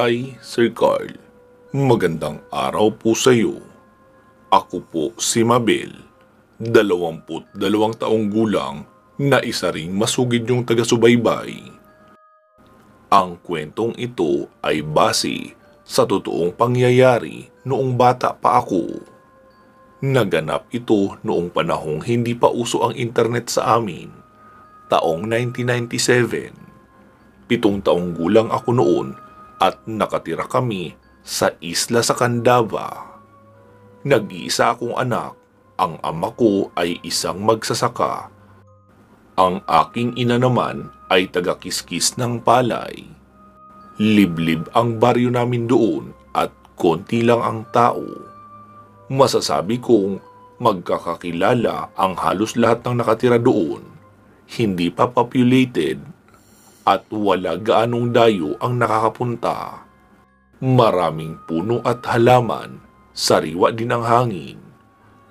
Hi, Sir Carl. Magandang araw po sa iyo. Ako po si Mabel, 22 taong gulang na isa ring masugid yung taga-subaybay. Ang kwentong ito ay base sa totoong pangyayari noong bata pa ako. Naganap ito noong panahong hindi pa uso ang internet sa amin, taong 1997. Pitong taong gulang ako noon at nakatira kami sa isla sa Candaba. Nag-iisa akong anak, ang ama ko ay isang magsasaka. Ang aking ina naman ay taga-kiskis ng palay. Liblib ang baryo namin doon at konti lang ang tao. Masasabi kong magkakakilala ang halos lahat ng nakatira doon. Hindi pa populated at wala gaanong dayo ang nakakapunta. Maraming puno at halaman, sariwa din ang hangin.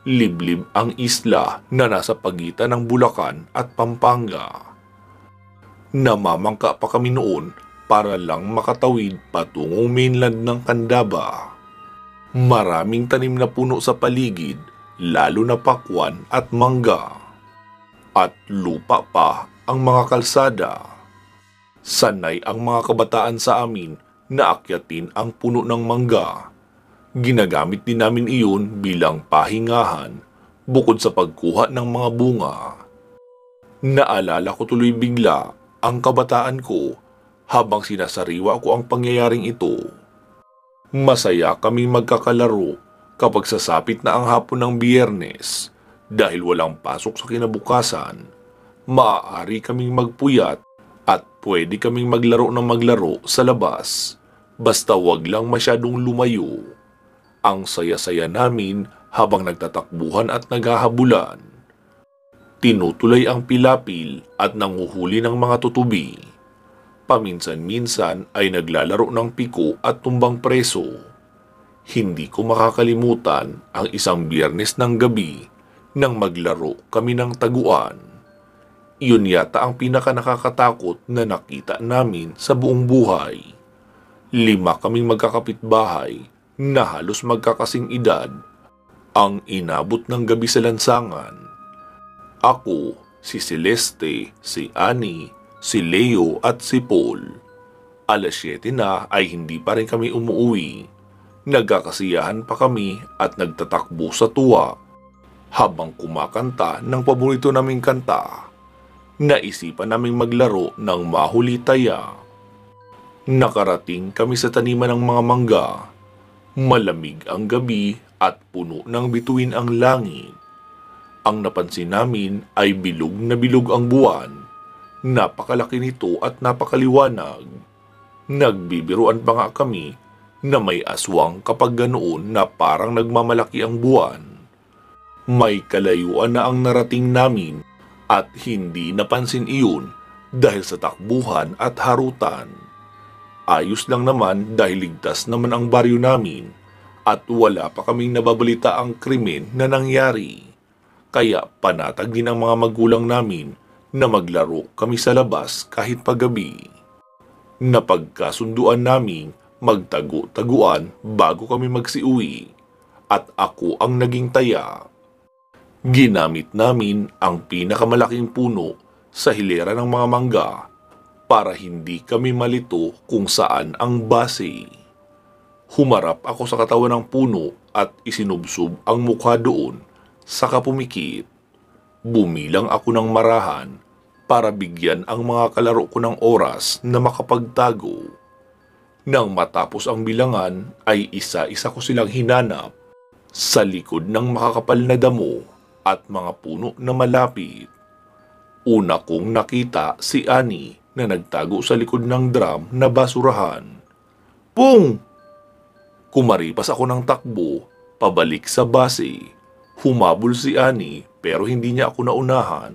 Liblib ang isla na nasa pagitan ng Bulacan at Pampanga. Namamangka pa kami noon para lang makatawid patungong mainland ng Candaba. Maraming tanim na puno sa paligid, lalo na pakwan at mangga. At lupa pa ang mga kalsada. Sanay ang mga kabataan sa amin na akyatin ang puno ng mangga. Ginagamit din namin iyon bilang pahingahan bukod sa pagkuha ng mga bunga. Naalala ko tuloy bigla ang kabataan ko habang sinasariwa ko ang pangyayaring ito. Masaya kaming magkakalaro kapag sasapit na ang hapon ng biyernes dahil walang pasok sa kinabukasan. Maaari kaming magpuyat at pwede kaming maglaro ng maglaro sa labas. Basta wag lang masyadong lumayo. Ang saya-saya namin habang nagtatakbuhan at naghahabulan. Tinutulay ang pilapil at nanguhuli ng mga tutubi. Paminsan-minsan ay naglalaro ng piko at tumbang preso. Hindi ko makakalimutan ang isang biyernes ng gabi nang maglaro kami ng taguan. Iyon yata ang pinaka nakakatakot na nakita namin sa buong buhay. Lima kaming magkakapitbahay na halos magkakasing edad ang inabot ng gabi sa lansangan. Ako, si Celeste, si Annie, si Leo at si Paul. Alas 7 na ay hindi pa rin kami umuwi. Nagkakasiyahan pa kami at nagtatakbo sa tuwa habang kumakanta ng paborito naming kanta naisipan naming maglaro ng mahuli taya. Nakarating kami sa taniman ng mga mangga. Malamig ang gabi at puno ng bituin ang langit. Ang napansin namin ay bilog na bilog ang buwan. Napakalaki nito at napakaliwanag. Nagbibiruan pa nga kami na may aswang kapag ganoon na parang nagmamalaki ang buwan. May kalayuan na ang narating namin at hindi napansin iyon dahil sa takbuhan at harutan. Ayos lang naman dahil ligtas naman ang baryo namin at wala pa kaming nababalita ang krimen na nangyari. Kaya panatag din ang mga magulang namin na maglaro kami sa labas kahit paggabi. Napagkasunduan namin magtago-taguan bago kami magsiuwi at ako ang naging taya Ginamit namin ang pinakamalaking puno sa hilera ng mga mangga para hindi kami malito kung saan ang base. Humarap ako sa katawan ng puno at isinubsob ang mukha doon sa kapumikit. Bumilang ako ng marahan para bigyan ang mga kalaro ko ng oras na makapagtago. Nang matapos ang bilangan ay isa-isa ko silang hinanap sa likod ng makakapal na damo at mga puno na malapit. Una kong nakita si Annie na nagtago sa likod ng drum na basurahan. Pung! Kumaripas ako ng takbo, pabalik sa base. Humabol si Annie pero hindi niya ako naunahan.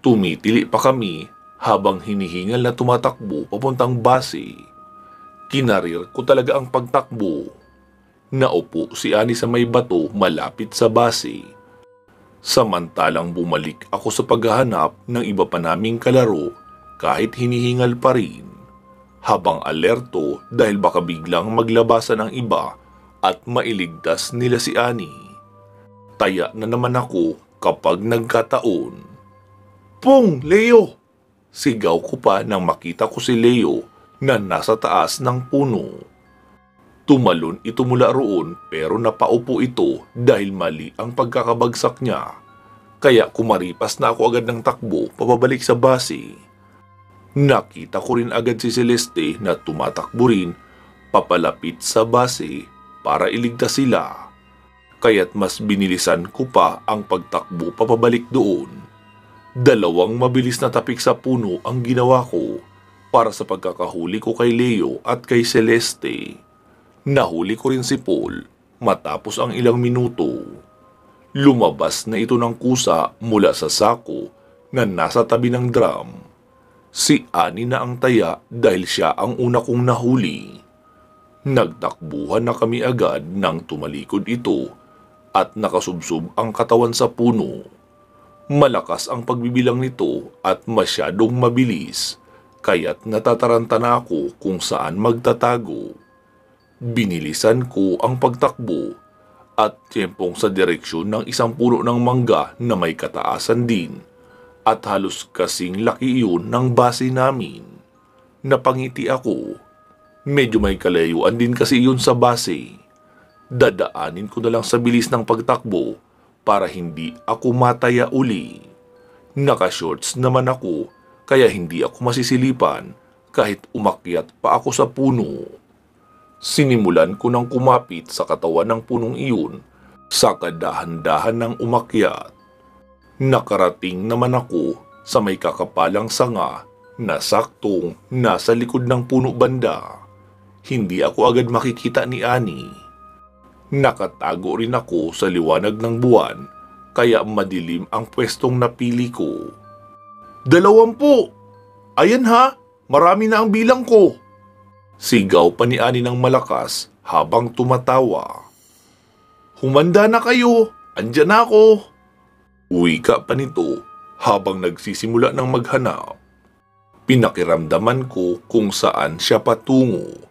Tumitili pa kami habang hinihingal na tumatakbo papuntang base. Kinarir ko talaga ang pagtakbo. Naupo si Annie sa may bato malapit sa base. Samantalang bumalik ako sa paghahanap ng iba pa naming kalaro kahit hinihingal pa rin. habang alerto dahil baka biglang maglabasan ang iba at mailigtas nila si Annie. Taya na naman ako kapag nagkataon. Pong, Leo! Sigaw ko pa nang makita ko si Leo na nasa taas ng puno. Tumalon ito mula roon pero napaupo ito dahil mali ang pagkakabagsak niya. Kaya kumaripas na ako agad ng takbo papabalik sa base. Nakita ko rin agad si Celeste na tumatakbo rin papalapit sa base para iligtas sila. Kaya't mas binilisan ko pa ang pagtakbo papabalik doon. Dalawang mabilis na tapik sa puno ang ginawa ko para sa pagkakahuli ko kay Leo at kay Celeste. Nahuli ko rin si Paul matapos ang ilang minuto. Lumabas na ito ng kusa mula sa sako na nasa tabi ng drum. Si Ani na ang taya dahil siya ang una kong nahuli. Nagtakbuhan na kami agad nang tumalikod ito at nakasubsob ang katawan sa puno. Malakas ang pagbibilang nito at masyadong mabilis, kaya't natataranta na ako kung saan magtatago. Binilisan ko ang pagtakbo at tiyempong sa direksyon ng isang puno ng mangga na may kataasan din at halos kasing laki iyon ng base namin. Napangiti ako. Medyo may kalayuan din kasi yun sa base. Dadaanin ko na lang sa bilis ng pagtakbo para hindi ako mataya uli. Naka-shorts naman ako kaya hindi ako masisilipan kahit umakyat pa ako sa puno. Sinimulan ko ng kumapit sa katawan ng punong iyon sa kadahan-dahan ng umakyat. Nakarating naman ako sa may kakapalang sanga na saktong nasa likod ng puno banda. Hindi ako agad makikita ni Annie. Nakatago rin ako sa liwanag ng buwan kaya madilim ang pwestong napili ko. Dalawampu! Ayan ha! Marami na ang bilang ko! Sigaw pa ni Ani ng malakas habang tumatawa. Humanda na kayo! Andyan na ako! Uwi ka pa nito habang nagsisimula ng maghanap. Pinakiramdaman ko kung saan siya patungo.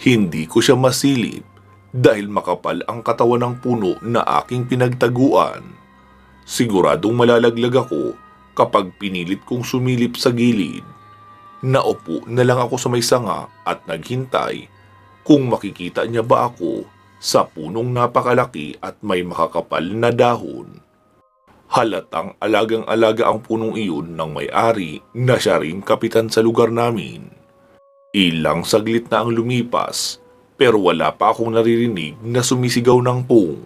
Hindi ko siya masilip dahil makapal ang katawan ng puno na aking pinagtaguan. Siguradong malalaglag ako kapag pinilit kong sumilip sa gilid. Naupo na lang ako sa may sanga at naghintay kung makikita niya ba ako sa punong napakalaki at may makakapal na dahon. Halatang alagang-alaga ang punong iyon ng may-ari na siya ring kapitan sa lugar namin. Ilang saglit na ang lumipas pero wala pa akong naririnig na sumisigaw ng pong.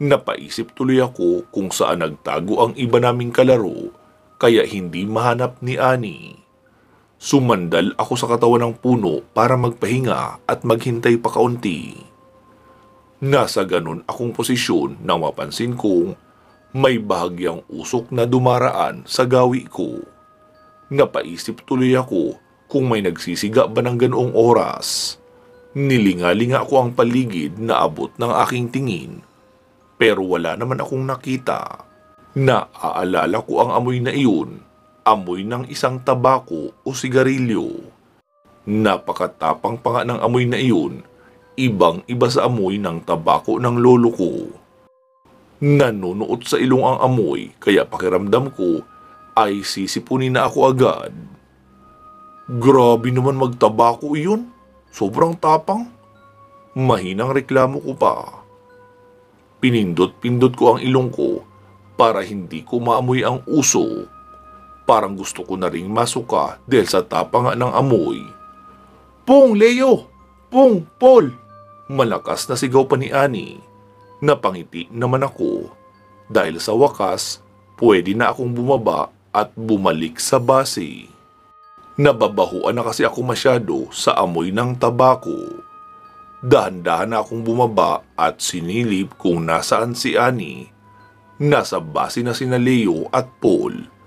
Napaisip tuloy ako kung saan nagtago ang iba naming kalaro kaya hindi mahanap ni Ani. Sumandal ako sa katawan ng puno para magpahinga at maghintay pa kaunti. Nasa ganun akong posisyon nang mapansin kong may bahagyang usok na dumaraan sa gawi ko. Napaisip tuloy ako kung may nagsisiga ba ng ganoong oras. Nilingalinga ko ang paligid na abot ng aking tingin pero wala naman akong nakita. Naaalala ko ang amoy na iyon, amoy ng isang tabako o sigarilyo. Napakatapang pa ng amoy na iyon, ibang iba sa amoy ng tabako ng lolo ko. Nanunuot sa ilong ang amoy kaya pakiramdam ko ay sisipunin na ako agad. Grabe naman magtabako iyon. Sobrang tapang. Mahinang reklamo ko pa. Pinindot-pindot ko ang ilong ko para hindi ko maamoy ang uso. Parang gusto ko na ring masuka dahil sa tapang ng amoy. Pong, Leo! Pong, Paul! Malakas na sigaw pa ni Ani. Napangiti naman ako dahil sa wakas pwede na akong bumaba at bumalik sa base. Nababahuan na kasi ako masyado sa amoy ng tabako. Dahan-dahan na akong bumaba at sinilip kung nasaan si Annie. Nasa base na sina Leo at Paul.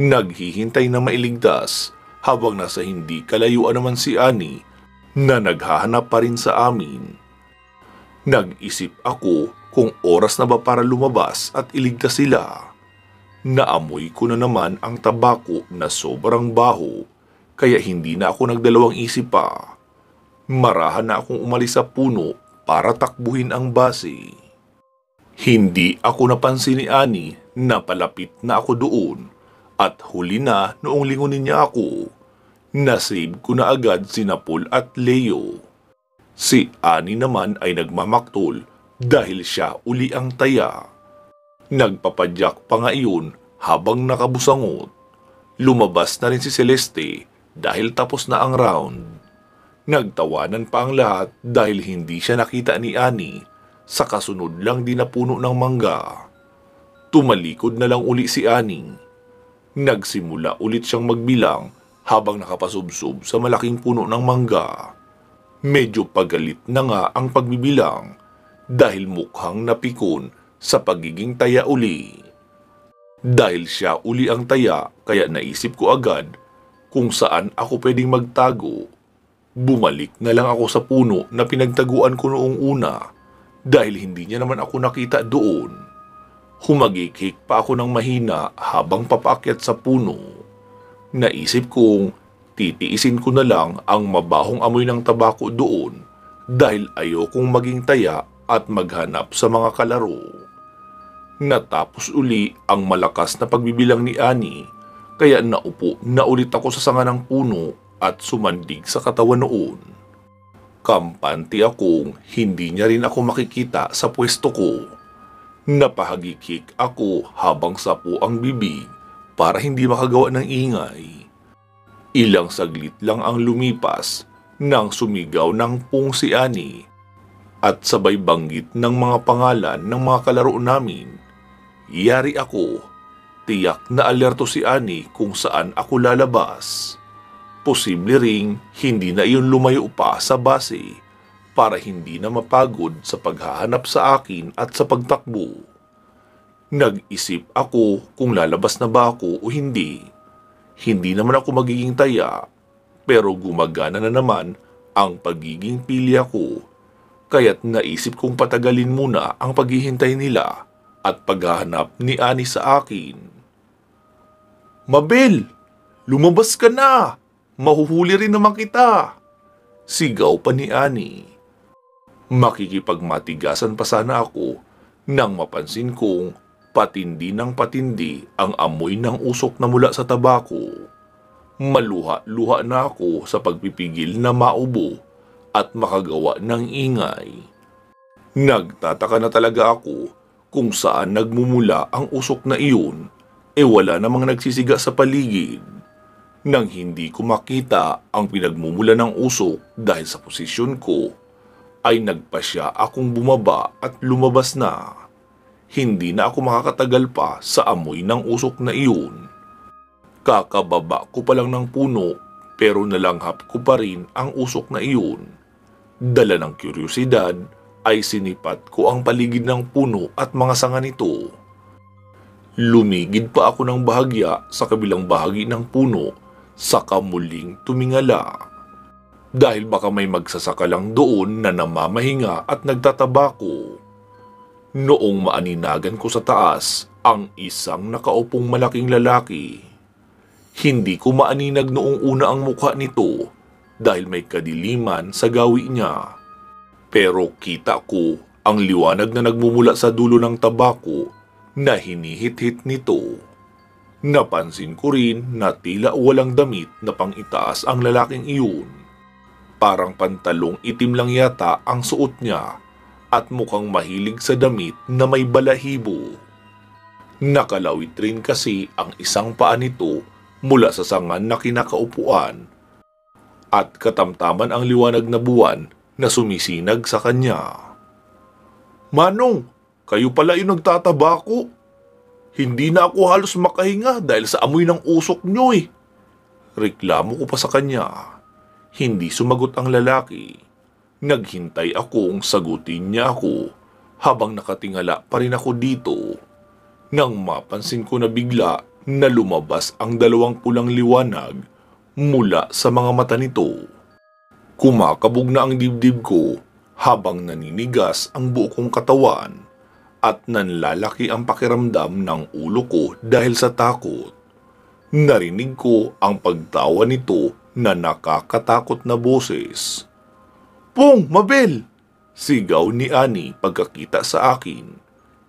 Naghihintay na mailigtas habang nasa hindi kalayuan naman si Annie na naghahanap pa rin sa amin. Nag-isip ako kung oras na ba para lumabas at iligtas sila. Naamoy ko na naman ang tabako na sobrang baho kaya hindi na ako nagdalawang isip pa. Marahan na akong umalis sa puno para takbuhin ang base. Hindi ako napansin ni Ani na palapit na ako doon at huli na noong lingunin niya ako. Nasave ko na agad si Napol at Leo. Si Ani naman ay nagmamaktol dahil siya uli ang taya. Nagpapadyak pa nga iyon habang nakabusangot. Lumabas na rin si Celeste dahil tapos na ang round. Nagtawanan pa ang lahat dahil hindi siya nakita ni Ani sa kasunod lang din na puno ng mangga. Tumalikod na lang uli si Aning. Nagsimula ulit siyang magbilang habang nakapasubsob sa malaking puno ng mangga. Medyo pagalit na nga ang pagbibilang dahil mukhang napikon sa pagiging taya uli. Dahil siya uli ang taya kaya naisip ko agad kung saan ako pwedeng magtago. Bumalik na lang ako sa puno na pinagtaguan ko noong una dahil hindi niya naman ako nakita doon. Humagikik pa ako ng mahina habang papaakyat sa puno. Naisip kong titiisin ko na lang ang mabahong amoy ng tabako doon dahil ayokong maging taya at maghanap sa mga kalaro. Natapos uli ang malakas na pagbibilang ni Ani kaya naupo na ulit ako sa sanga ng puno at sumandig sa katawan noon. Kampante akong hindi niya rin ako makikita sa pwesto ko Napahagikik ako habang sapo ang bibig para hindi makagawa ng ingay. Ilang saglit lang ang lumipas nang sumigaw ng pung si Ani at sabay banggit ng mga pangalan ng mga kalaro namin. Yari ako. Tiyak na alerto si Ani kung saan ako lalabas. Posible ring hindi na iyon lumayo pa sa base para hindi na mapagod sa paghahanap sa akin at sa pagtakbo. Nag-isip ako kung lalabas na ba ako o hindi. Hindi naman ako magiging taya, pero gumagana na naman ang pagiging pilya ko. Kaya't naisip kong patagalin muna ang paghihintay nila at paghahanap ni Ani sa akin. Mabel! Lumabas ka na! Mahuhuli rin naman kita! Sigaw pa ni Ani. Makikipagmatigasan pa sana ako nang mapansin kong patindi ng patindi ang amoy ng usok na mula sa tabako. Maluha-luha na ako sa pagpipigil na maubo at makagawa ng ingay. Nagtataka na talaga ako kung saan nagmumula ang usok na iyon e wala namang nagsisiga sa paligid. Nang hindi ko makita ang pinagmumula ng usok dahil sa posisyon ko, ay nagpasya akong bumaba at lumabas na. Hindi na ako makakatagal pa sa amoy ng usok na iyon. Kakababa ko pa lang ng puno pero nalanghap ko pa rin ang usok na iyon. Dala ng kuryosidad ay sinipat ko ang paligid ng puno at mga sanga nito. Lumigid pa ako ng bahagya sa kabilang bahagi ng puno saka muling tumingala dahil baka may magsasaka lang doon na namamahinga at nagtatabako. Noong maaninagan ko sa taas ang isang nakaupong malaking lalaki. Hindi ko maaninag noong una ang mukha nito dahil may kadiliman sa gawi niya. Pero kita ko ang liwanag na nagmumula sa dulo ng tabako na hinihit-hit nito. Napansin ko rin na tila walang damit na pang-itaas ang lalaking iyon Parang pantalong itim lang yata ang suot niya at mukhang mahilig sa damit na may balahibo. Nakalawit rin kasi ang isang paa nito mula sa sangan na kinakaupuan at katamtaman ang liwanag na buwan na sumisinag sa kanya. Manong, kayo pala yung nagtatabako. Hindi na ako halos makahinga dahil sa amoy ng usok nyo eh. Reklamo ko pa sa kanya. Hindi sumagot ang lalaki. Naghintay akong sagutin niya ako habang nakatingala pa rin ako dito. Nang mapansin ko na bigla na lumabas ang dalawang pulang liwanag mula sa mga mata nito. Kumakabog na ang dibdib ko habang naninigas ang buo kong katawan at nanlalaki ang pakiramdam ng ulo ko dahil sa takot. Narinig ko ang pagtawa nito na nakakatakot na boses. Pong, Mabel! Sigaw ni Ani pagkakita sa akin.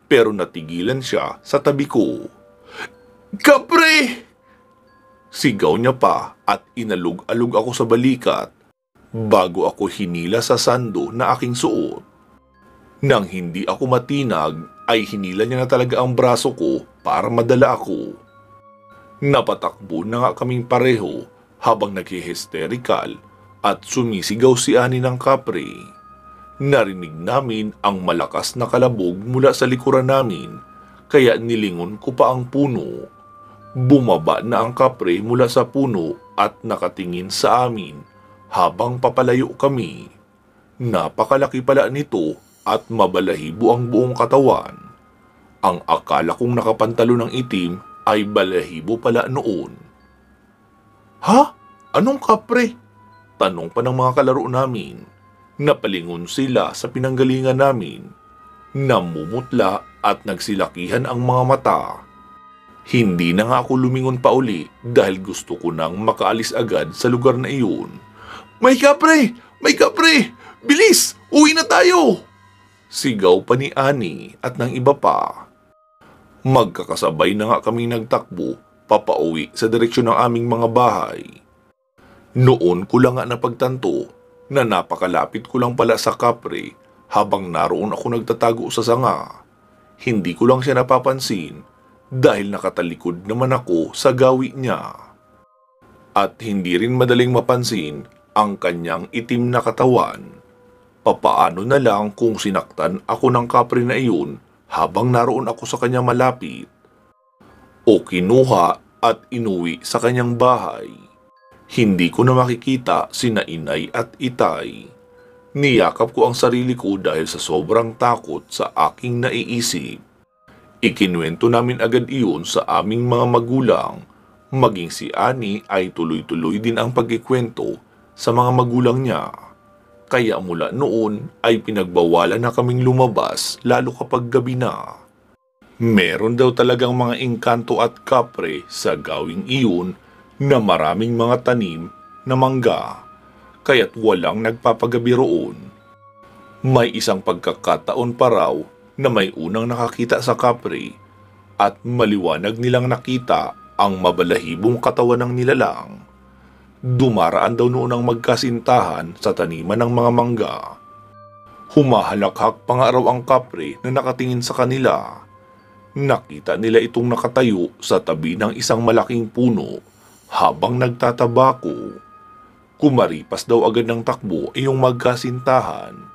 Pero natigilan siya sa tabi ko. Kapre! Sigaw niya pa at inalug-alug ako sa balikat bago ako hinila sa sando na aking suot. Nang hindi ako matinag ay hinila niya na talaga ang braso ko para madala ako. Napatakbo na nga kaming pareho habang naghihysterikal at sumisigaw si Ani ng kapre. Narinig namin ang malakas na kalabog mula sa likuran namin kaya nilingon ko pa ang puno. Bumaba na ang kapre mula sa puno at nakatingin sa amin habang papalayo kami. Napakalaki pala nito at mabalahibo ang buong katawan. Ang akala kong nakapantalo ng itim ay balahibo pala noon. Ha? Anong kapre? Tanong pa ng mga kalaro namin. Napalingon sila sa pinanggalingan namin. Namumutla at nagsilakihan ang mga mata. Hindi na nga ako lumingon pa uli dahil gusto ko nang makaalis agad sa lugar na iyon. May kapre! May kapre! Bilis! Uwi na tayo! Sigaw pa ni Ani at ng iba pa. Magkakasabay na nga kaming nagtakbo papauwi sa direksyon ng aming mga bahay. Noon ko lang nga napagtanto na napakalapit ko lang pala sa kapre habang naroon ako nagtatago sa sanga. Hindi ko lang siya napapansin dahil nakatalikod naman ako sa gawi niya. At hindi rin madaling mapansin ang kanyang itim na katawan. Papaano na lang kung sinaktan ako ng kapre na iyon habang naroon ako sa kanya malapit. O kinuha at inuwi sa kanyang bahay. Hindi ko na makikita sina inay at itay. Niyakap ko ang sarili ko dahil sa sobrang takot sa aking naiisip. Ikinwento namin agad iyon sa aming mga magulang. Maging si Ani ay tuloy-tuloy din ang pagkikwento sa mga magulang niya. Kaya mula noon ay pinagbawalan na kaming lumabas lalo kapag gabi na. Meron daw talagang mga engkanto at kapre sa gawing iyon na maraming mga tanim na mangga, kaya't walang nagpapagabi roon. May isang pagkakataon pa raw na may unang nakakita sa kapre at maliwanag nilang nakita ang mabalahibong katawan ng nilalang. Dumaraan daw noon ang magkasintahan sa taniman ng mga mangga. Humahalakhak pa nga raw ang kapre na nakatingin sa kanila. Nakita nila itong nakatayo sa tabi ng isang malaking puno habang nagtatabako. Kumaripas daw agad ng takbo iyong magkasintahan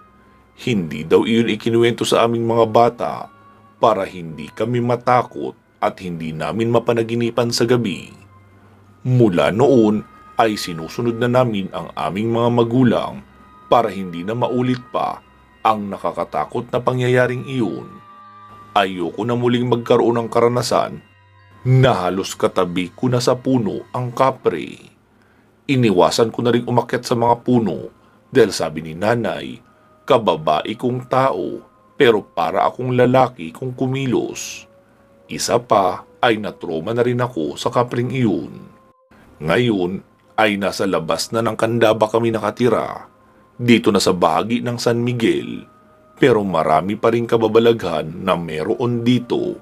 hindi daw iyon ikinuwento sa aming mga bata para hindi kami matakot at hindi namin mapanaginipan sa gabi. Mula noon ay sinusunod na namin ang aming mga magulang para hindi na maulit pa ang nakakatakot na pangyayaring iyon. Ayoko na muling magkaroon ng karanasan na halos katabi ko na sa puno ang kapre. Iniwasan ko na rin umakyat sa mga puno dahil sabi ni nanay kababae kong tao pero para akong lalaki kung kumilos. Isa pa ay natroma na rin ako sa kapring iyon. Ngayon ay nasa labas na ng Kandaba kami nakatira, dito na sa bahagi ng San Miguel, pero marami pa rin kababalaghan na meron dito.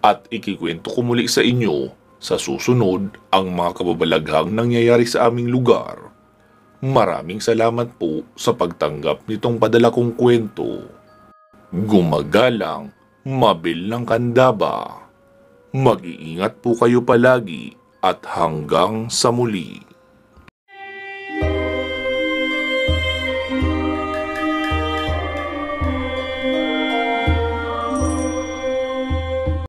At ikikwento ko muli sa inyo sa susunod ang mga kababalaghang nangyayari sa aming lugar. Maraming salamat po sa pagtanggap nitong padala kwento. Gumagalang, mabil ng kandaba. Mag-iingat po kayo palagi at hanggang sa muli.